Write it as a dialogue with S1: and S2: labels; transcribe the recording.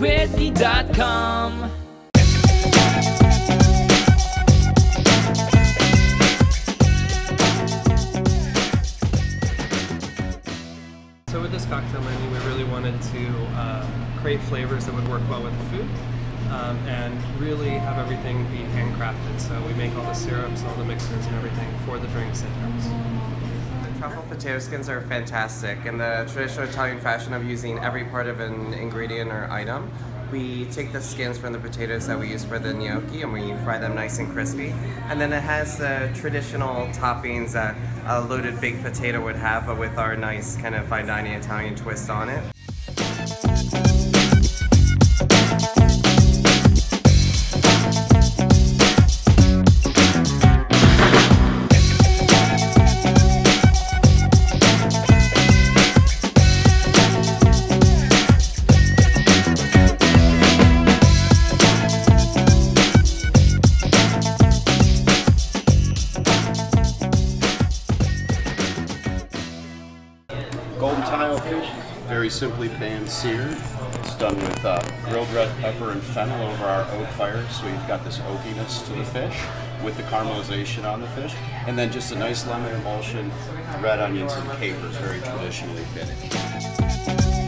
S1: So with this cocktail menu, we really wanted to uh, create flavors that would work well with the food um, and really have everything be handcrafted. So we make all the syrups, all the mixers and everything for the drinks in-house.
S2: The truffle potato skins are fantastic. In the traditional Italian fashion of using every part of an ingredient or item, we take the skins from the potatoes that we use for the gnocchi and we fry them nice and crispy. And then it has the traditional toppings that a loaded baked potato would have, but with our nice kind of fine dining Italian twist on it.
S3: Golden tile fish, very simply pan seared. It's done with uh, grilled red pepper and fennel over our oak fire, so you've got this oakiness to the fish with the caramelization on the fish, and then just a nice lemon emulsion, red onions and capers, very traditionally finished.